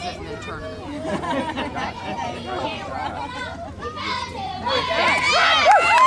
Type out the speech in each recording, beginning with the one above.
sit in the tournament.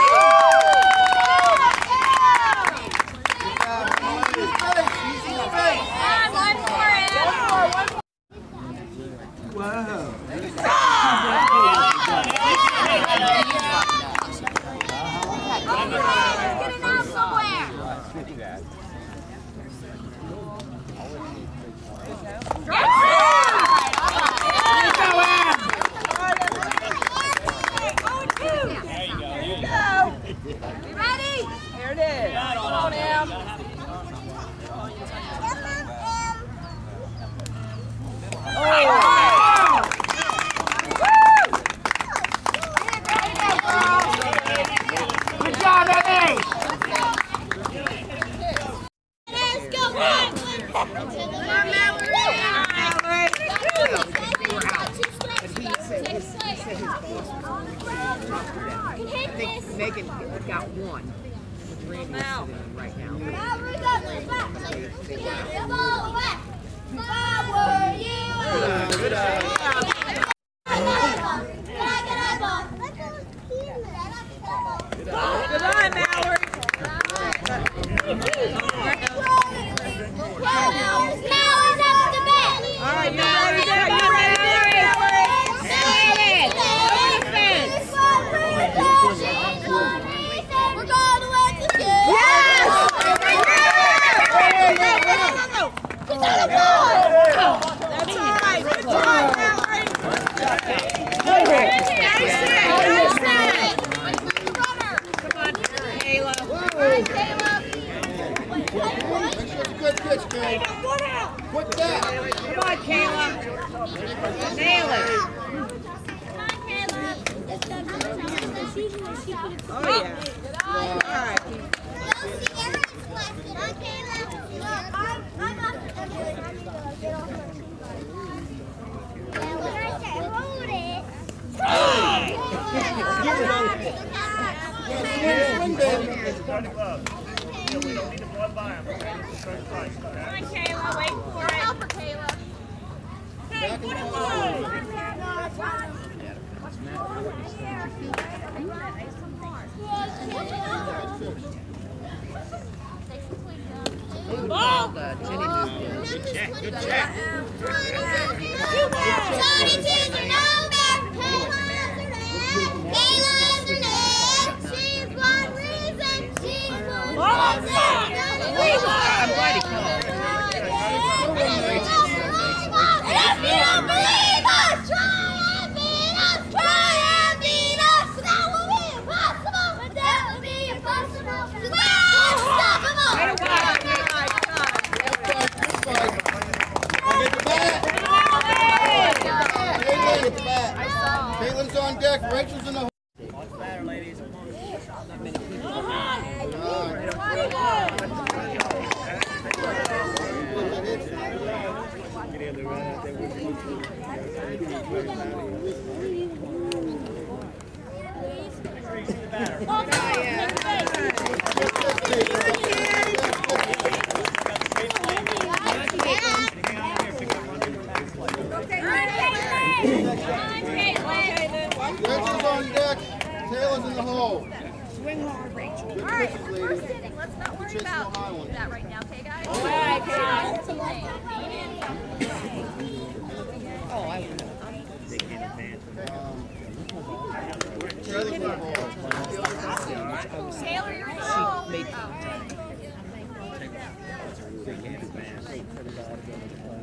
this, girl. What's that. Come on, Kayla. Nail it. Good check.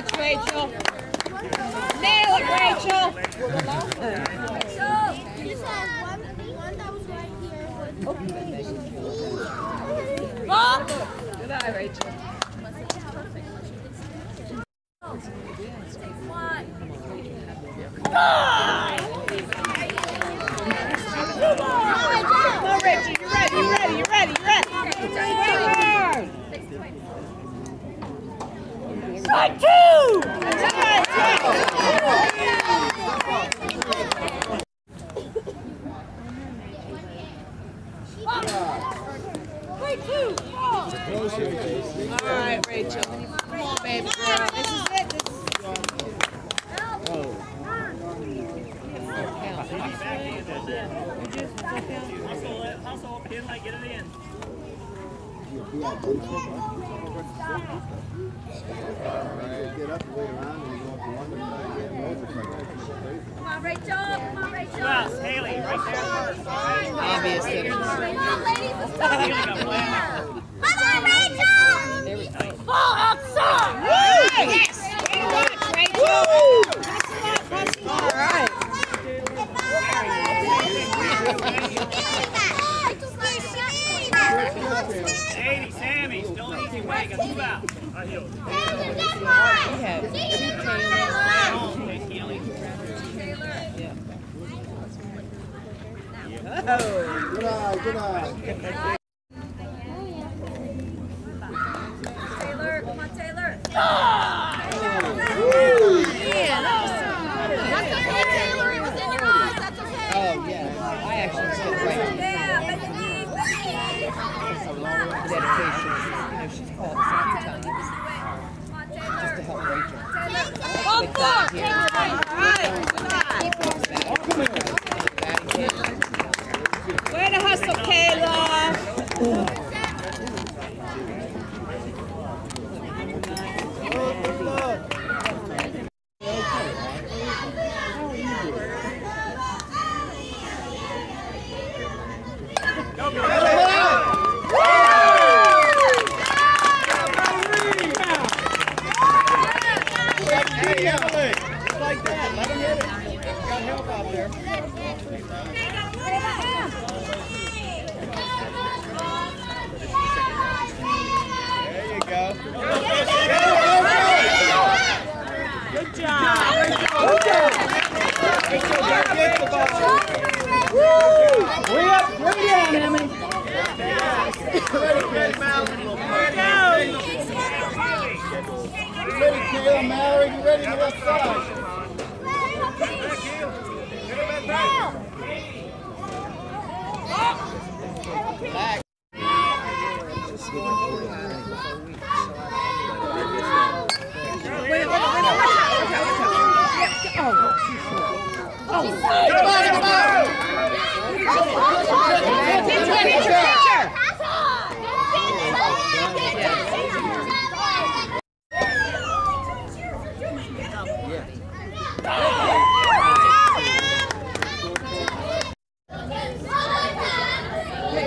much, Rachel. Nail it, Rachel. Come on, Richie, you're ready, you're ready, you're ready, you're ready. You're. Part two! Come on, Rachel. Come on, Rachel. Well, Haley, right there. Obviously, Come on, ladies. Let's go. chỗ nào Back.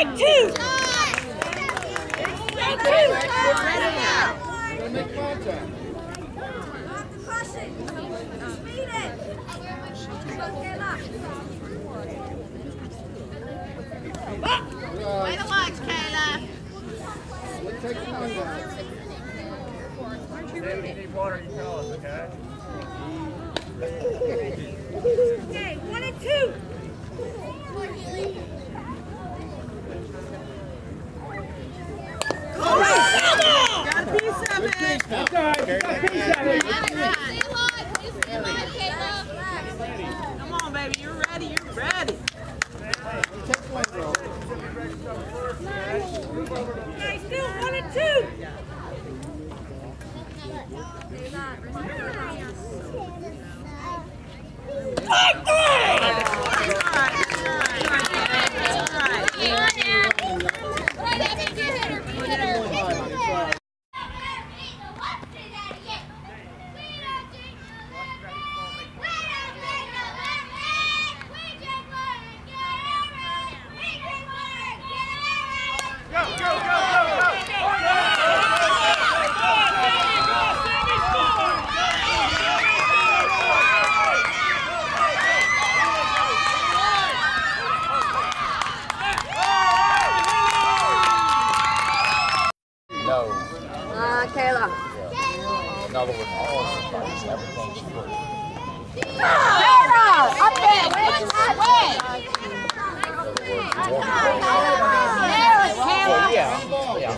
Take two. Take two. Make contact. Crush it. Speed it. Ah. If you need water, you tell us, okay? Okay, still one and two. No. Uh, Kayla. In other words, all somebody's everything she put. Kayla! Up there! Wait, wait! Well, yeah, yeah.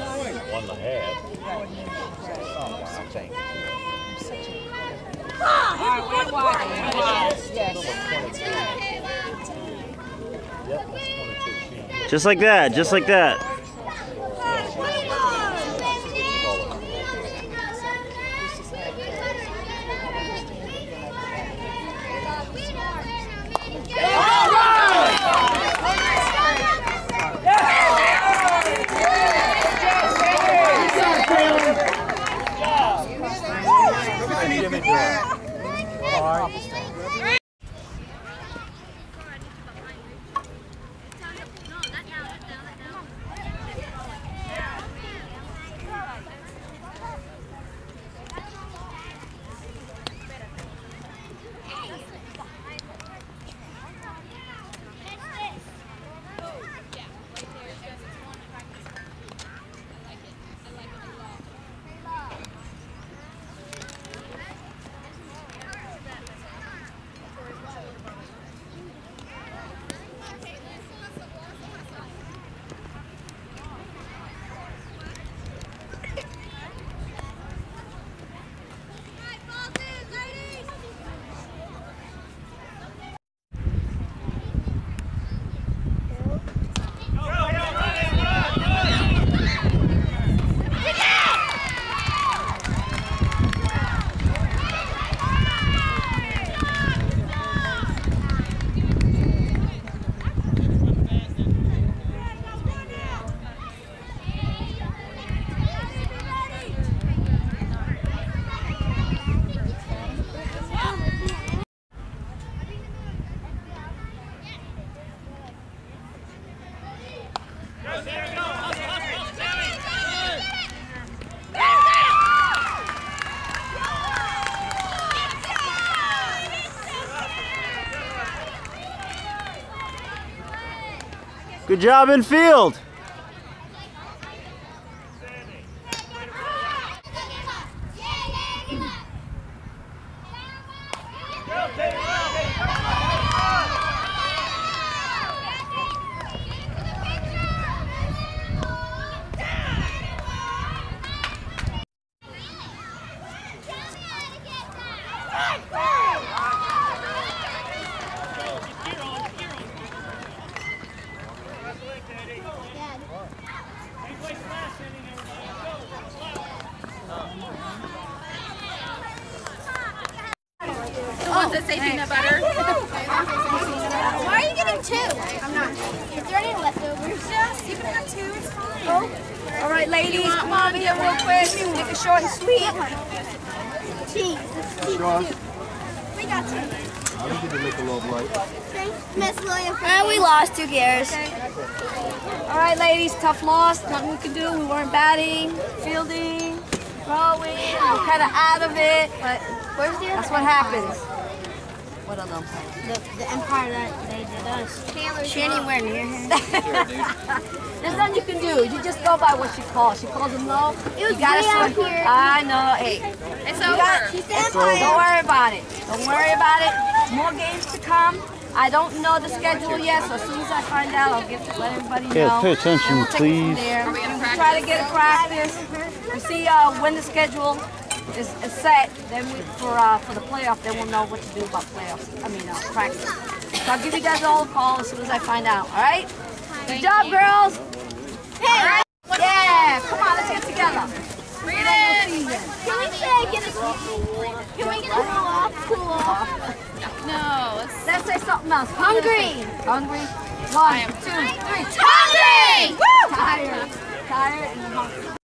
One and a half. I'm saying. Just like that, just like that. Bye. Good job in field. Say peanut butter. Why are you getting two? I'm not. Is there any leftovers? You can have two, fine. All right, ladies, come on here real quick. Make it short and sweet. Cheese. Cheese. We got two. Miss Williams. Uh, we lost. Who cares? All right, ladies, tough loss. Nothing we can do. We weren't batting, fielding, throwing. We're kind of out of it, but Where's the that's what happens. What other umpire? The, the empire that they did She anywhere near him. There's nothing you can do. You just go by what she calls. She calls him low. It was you gotta way out swim. here. I know. Hey, It's you got- over. don't worry about it. Don't worry about it. More games to come. I don't know the schedule yet, so as soon as I find out, I'll get let everybody know. Yeah, pay attention, And we'll take it from please. there. Are we gonna try to get a practice. We see uh, when the schedule is, is set. Then we, for uh, for the playoff, then we'll know what to do about playoffs. I mean uh, practice. So I'll give you guys all a call as soon as I find out. All right? Good job, girls. Hey. Yeah. Come on, let's get together. Can we say get a Can we get a cool off? Cool off. No, let's. Let's say something else. Hungry. Hungry. One, two, three. Hungry. Woo! Tired. Tired and hungry.